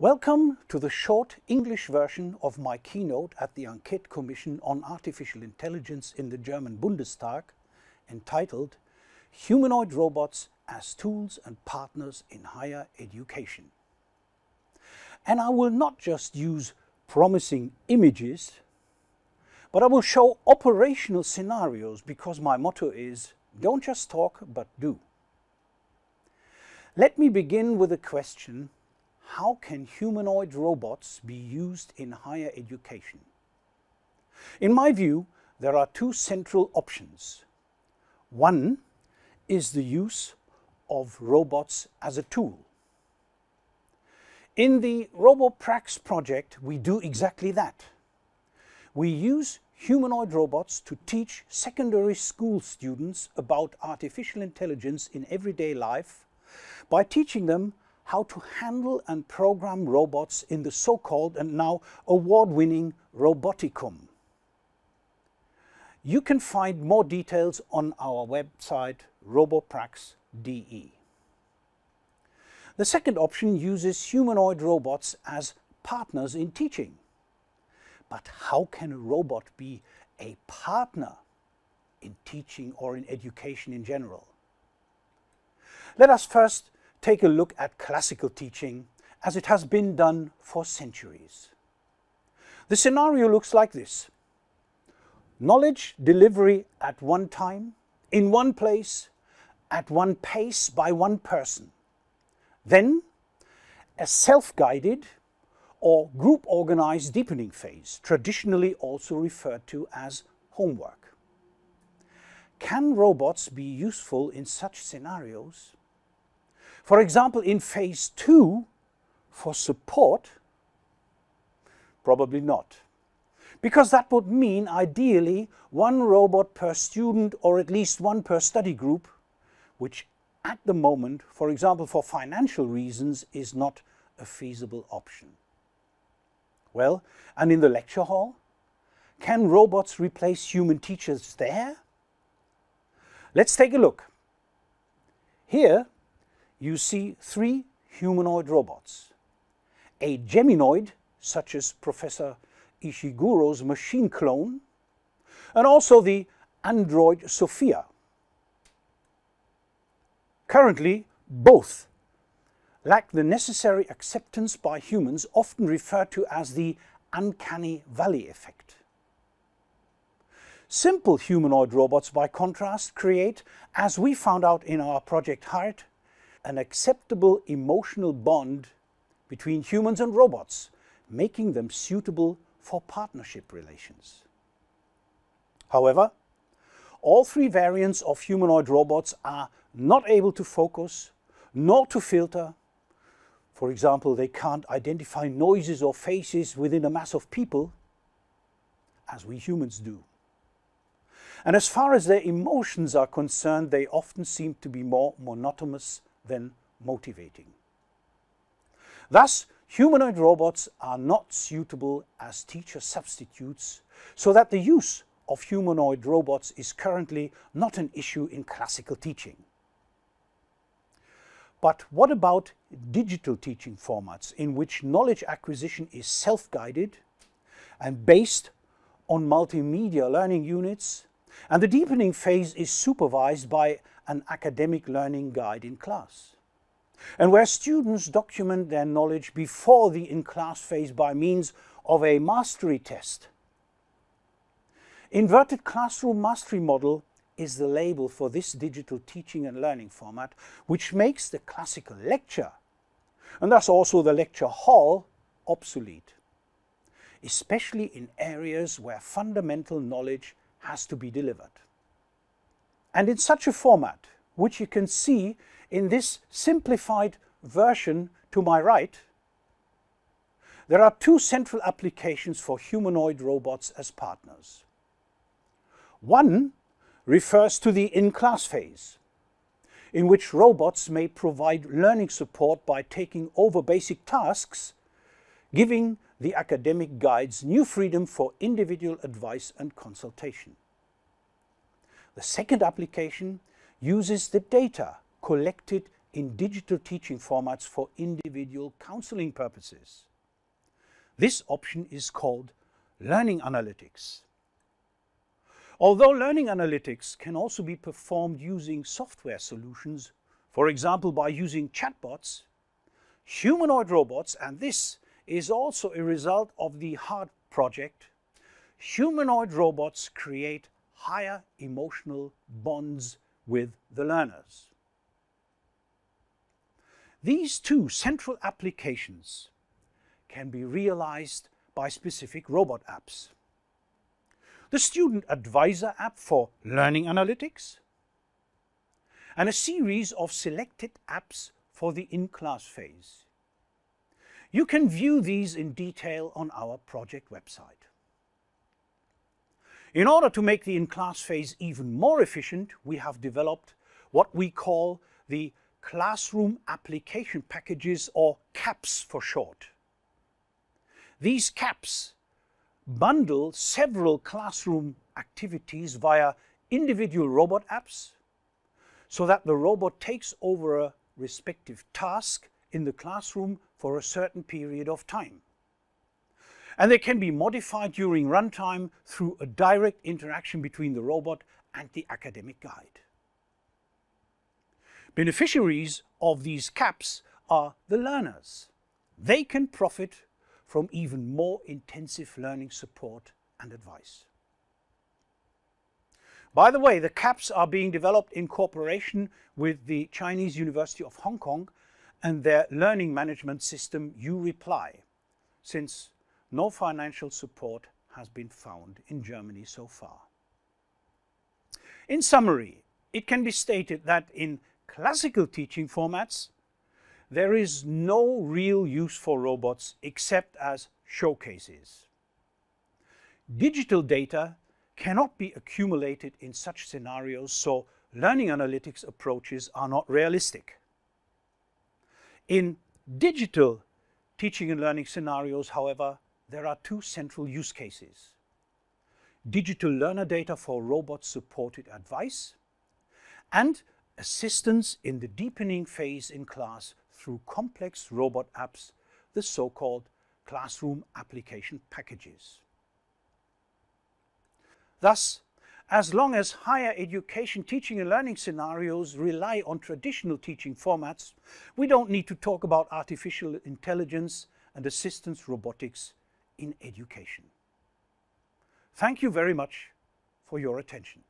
Welcome to the short English version of my keynote at the Enquete Commission on Artificial Intelligence in the German Bundestag, entitled Humanoid Robots as Tools and Partners in Higher Education. And I will not just use promising images, but I will show operational scenarios because my motto is don't just talk, but do. Let me begin with a question how can humanoid robots be used in higher education? In my view, there are two central options. One is the use of robots as a tool. In the RoboPrax project, we do exactly that. We use humanoid robots to teach secondary school students about artificial intelligence in everyday life by teaching them how to handle and program robots in the so-called and now award-winning Roboticum. You can find more details on our website roboprax.de. The second option uses humanoid robots as partners in teaching. But how can a robot be a partner in teaching or in education in general? Let us first take a look at classical teaching as it has been done for centuries. The scenario looks like this. Knowledge delivery at one time, in one place, at one pace by one person. Then a self-guided or group-organized deepening phase, traditionally also referred to as homework. Can robots be useful in such scenarios? For example, in phase two, for support, probably not. Because that would mean, ideally, one robot per student or at least one per study group, which at the moment, for example, for financial reasons, is not a feasible option. Well, and in the lecture hall? Can robots replace human teachers there? Let's take a look. Here, you see three humanoid robots. A Geminoid, such as Professor Ishiguro's machine clone, and also the android Sophia. Currently, both lack the necessary acceptance by humans, often referred to as the uncanny valley effect. Simple humanoid robots, by contrast, create, as we found out in our Project Heart, an acceptable emotional bond between humans and robots, making them suitable for partnership relations. However, all three variants of humanoid robots are not able to focus, nor to filter. For example, they can't identify noises or faces within a mass of people, as we humans do. And as far as their emotions are concerned, they often seem to be more monotonous than motivating. Thus, humanoid robots are not suitable as teacher substitutes, so that the use of humanoid robots is currently not an issue in classical teaching. But what about digital teaching formats in which knowledge acquisition is self-guided and based on multimedia learning units and the deepening phase is supervised by an academic learning guide in class. And where students document their knowledge before the in-class phase by means of a mastery test. Inverted classroom mastery model is the label for this digital teaching and learning format, which makes the classical lecture, and thus also the lecture hall, obsolete, especially in areas where fundamental knowledge has to be delivered. And in such a format, which you can see in this simplified version to my right, there are two central applications for humanoid robots as partners. One refers to the in-class phase, in which robots may provide learning support by taking over basic tasks, giving the academic guides new freedom for individual advice and consultation. The second application uses the data collected in digital teaching formats for individual counseling purposes. This option is called Learning Analytics. Although learning analytics can also be performed using software solutions, for example by using chatbots, humanoid robots, and this is also a result of the HEART project, humanoid robots create higher emotional bonds with the learners. These two central applications can be realized by specific robot apps. The Student Advisor app for learning analytics and a series of selected apps for the in-class phase. You can view these in detail on our project website. In order to make the in-class phase even more efficient, we have developed what we call the Classroom Application Packages or CAPS for short. These CAPS bundle several classroom activities via individual robot apps so that the robot takes over a respective task in the classroom for a certain period of time. And they can be modified during runtime through a direct interaction between the robot and the academic guide. Beneficiaries of these CAPS are the learners. They can profit from even more intensive learning support and advice. By the way, the CAPS are being developed in cooperation with the Chinese University of Hong Kong and their learning management system uReply, since no financial support has been found in Germany so far. In summary, it can be stated that in classical teaching formats, there is no real use for robots except as showcases. Digital data cannot be accumulated in such scenarios, so learning analytics approaches are not realistic. In digital teaching and learning scenarios, however, there are two central use cases. Digital learner data for robot-supported advice and assistance in the deepening phase in class through complex robot apps, the so-called classroom application packages. Thus, as long as higher education teaching and learning scenarios rely on traditional teaching formats, we don't need to talk about artificial intelligence and assistance robotics in education. Thank you very much for your attention.